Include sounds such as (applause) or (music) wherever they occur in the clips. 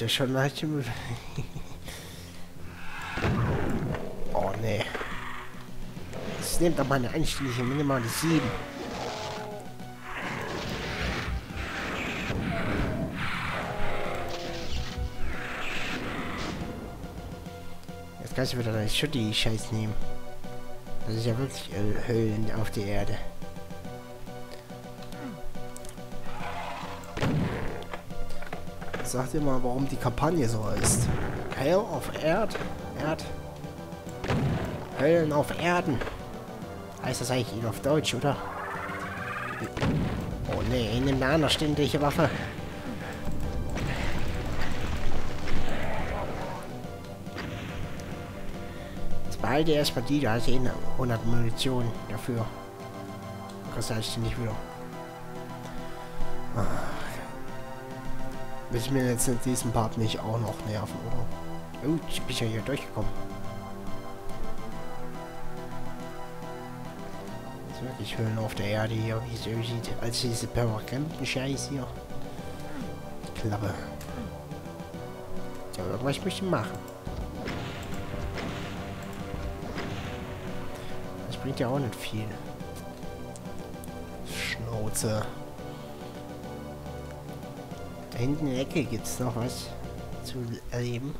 Alter, schon leicht. (laughs) oh, nee. Das nimmt doch mal eine einstellige minimale 7. Jetzt kannst du wieder deine Schutti-Scheiß nehmen. Das ist ja wirklich Höhlen auf der Erde. Sag dir mal, warum die Kampagne so ist. Hell auf Erd? Erd? Höllen auf Erden. Heißt das eigentlich auf Deutsch, oder? Oh ne, nimm eine anständige Waffe. Jetzt behalte erstmal die, da hast du 100 Munition dafür. Das heißt nicht wieder. Ah. Will ich mir jetzt in diesem Part nicht auch noch nerven, oder? Oh, ich bin ja hier durchgekommen. Das ist wirklich Höhlen auf der Erde hier, wie es aussieht. Als diese permanenten Scheiß hier. Klappe. Ja, irgendwas möchte ich machen. Das bringt ja auch nicht viel. Schnauze hinten in der Ecke gibt es noch was zu erleben.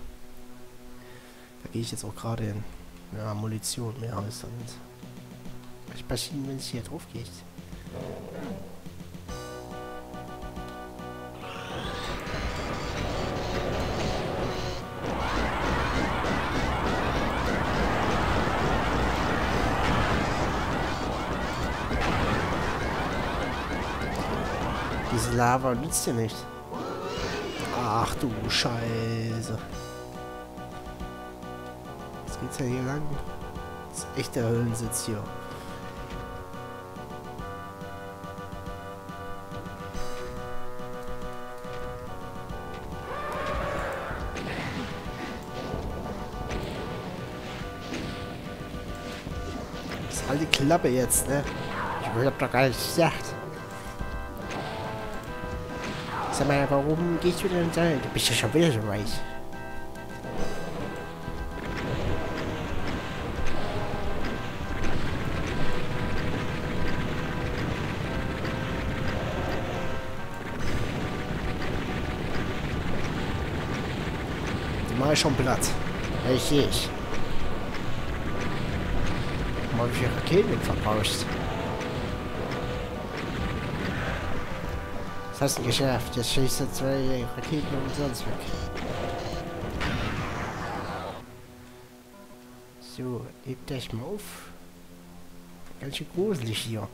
Da gehe ich jetzt auch gerade in. Ja, Munition mehr als dann. Was passiert, wenn es hier drauf geht? Diese Lava nützt ja nicht. Ach du Scheiße. Jetzt geht's ja hier lang. Das ist echt der Höllensitz hier. Das ist halt die Klappe jetzt, ne? Ich hab doch gar nicht gesagt. Sag mal, warum gehst du denn da? Du bist ja schon wieder so weiß. Die mach ich schon platt. Richtig. Mal wie viele Raketen verbrauchst. Das hast du geschafft. Jetzt schießt er zwei Raketen umsonst weg. So, hebt euch mal auf. Ganz schön gruselig hier.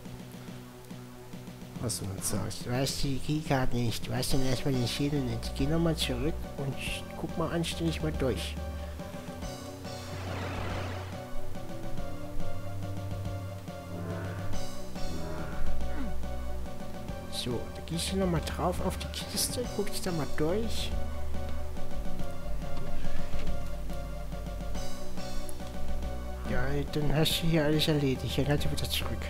Was du uns sagst. Du hast die Keycard nicht. Du hast dann erstmal den Schädel nicht. Geh nochmal zurück und guck mal anständig mal durch. So, da gehst du nochmal drauf auf die Kiste, guckst da mal durch. Ja, dann hast du hier alles erledigt. Dann kannst wieder zurück.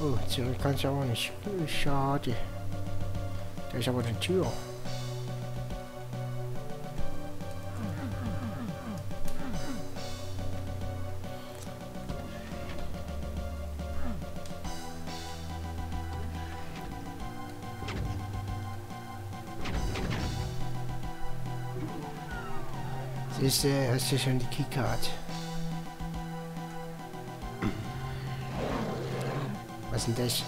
Oh, zurück kannst du auch nicht. Schade. Da ist aber eine Tür. Siehst du, hast du schon die Keycard. Was ist denn das?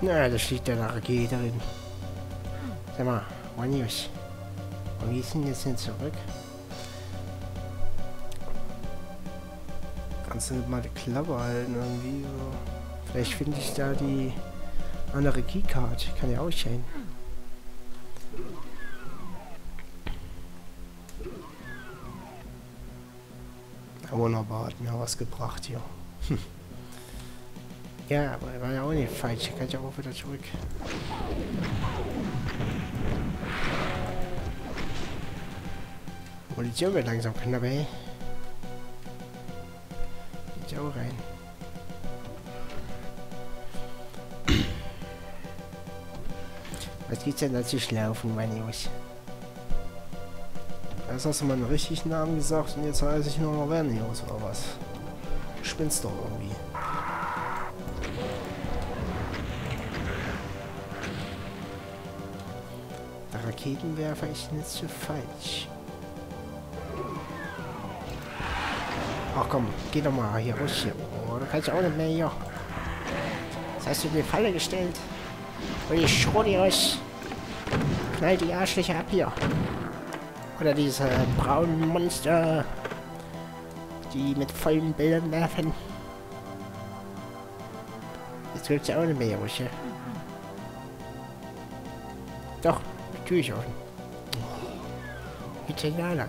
Na, da steht da eine Rakete drin. Sag mal, News. Und wie ist denn jetzt hin zurück? Kannst du mal die Klappe halten irgendwie so? Vielleicht finde ich da die andere Keycard. Kann ja auch sein. Wunderbar, hat mir was gebracht hier. (laughs) ja, aber war ja auch nicht falsch. Hier kann ich auch wieder zurück. Munition wird langsam knapp, ey. Geht ja auch rein. Was geht's denn natürlich laufen, meine Jungs? Erst hast du meinen richtigen Namen gesagt und jetzt heiße ich nur noch Vernius oder was? Du spinnst doch irgendwie. Der Raketenwerfer ist nicht so falsch. Ach komm, geh doch mal hier raus hier. Oh, du kannst auch nicht mehr hier. Das hast du in die Falle gestellt. Und ich schro dir aus. Knall die Arschlöcher ab hier. Oder diese braunen Monster, die mit vollen Bildern werfen. Jetzt willst du auch raus, ja? Doch, ist offen. Geht ja lang.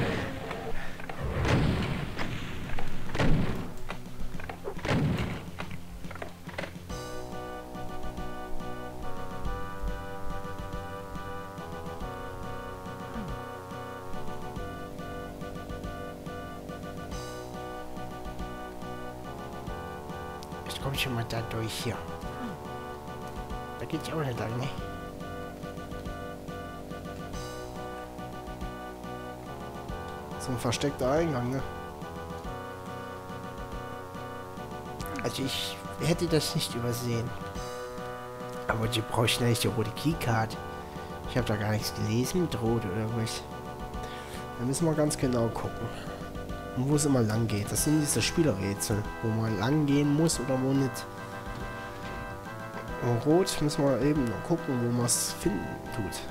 Ich komme schon mal da durch hier. Da geht's auch nicht lang, ne? So ein versteckter Eingang, ne? Also ich hätte das nicht übersehen. Aber die braucht schnell die rote Keycard. Ich habe da gar nichts gelesen mit Rot oder irgendwas. Da müssen wir ganz genau gucken. Und wo es immer lang geht. Das sind diese Spielerrätsel, wo man lang gehen muss oder wo nicht. Und Rot müssen wir eben noch gucken, wo man es finden tut.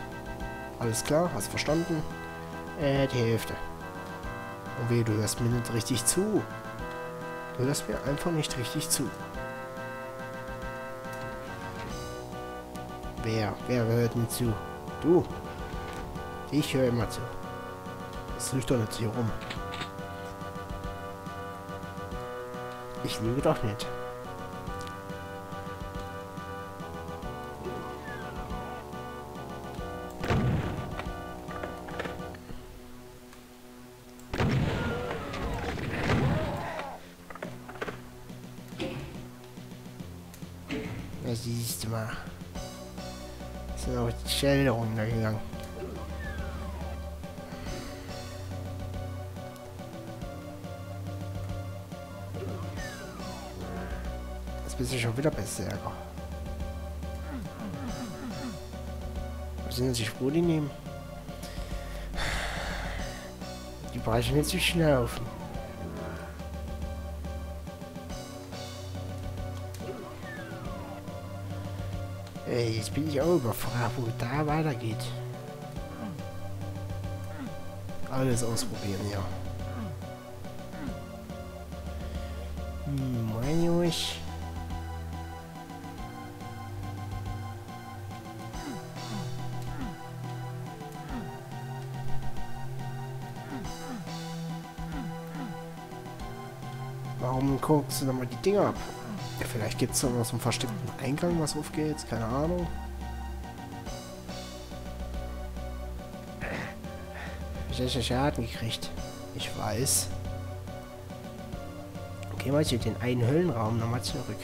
Alles klar? Hast verstanden? Äh, die Hälfte. Und weh, du hörst mir nicht richtig zu. Du hörst mir einfach nicht richtig zu. Wer? Wer hört nicht zu? Du. Ich höre immer zu. Das lügt doch nicht hier rum. Ich lüge doch nicht. Ja, siehst du mal. Sind auch die Schilder runtergegangen. Jetzt bist du schon wieder Berserker. Was sind das Spur, die nehmen? Die brechen jetzt zu schnaufen. Ey, jetzt bin ich auch überfragt, wo da weitergeht. Alles ausprobieren, ja. Hm, mein Jungs. Guckst du die Dinger ab? Ja, vielleicht gibt es noch aus dem versteckten Eingang was aufgeht, keine Ahnung. Ich habe Schaden gekriegt. Ich weiß. Gehen wir zu den einen Höllenraum nochmal zurück.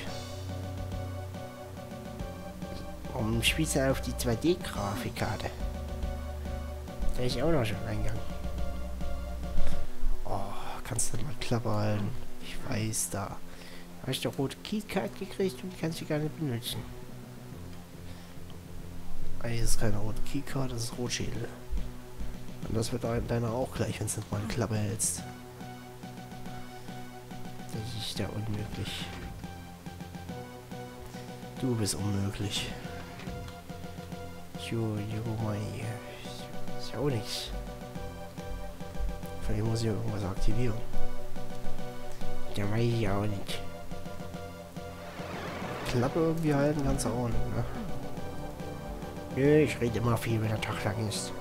Warum spielst du auf die 2D-Grafikkarte? Da ist auch noch schon ein Eingang. Oh, kannst du mal Klappe halten? Ich weiß da. Habe ich die rote Keycard gekriegt und die kannst du gar nicht benutzen. Eigentlich ist es keine rote Keycard, das ist Rotschädel. Und das wird deiner auch gleich, wenn du nicht mal eine Klappe hältst. Das ist ja unmöglich. Du bist unmöglich. Jo, jo, mein. Ist ja auch nichts. Vielleicht muss ich irgendwas aktivieren. Ja, weiß ich auch nicht. Klappe irgendwie halten kannst du auch nicht, ne? Nö, ich rede immer viel, wenn der Tag lang ist.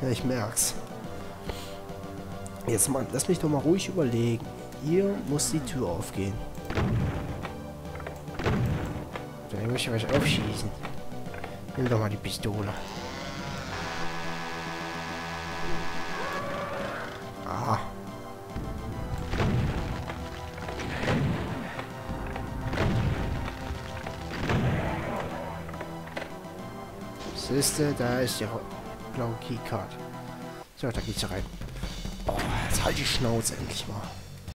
Ja, ich merk's. Jetzt mal, lass mich doch mal ruhig überlegen. Hier muss die Tür aufgehen. Da muss ich was aufschießen. Nimm doch mal die Pistole. Siehste, da ist die blaue Keycard. So, da geht's rein. Oh, jetzt halt die Schnauze endlich mal.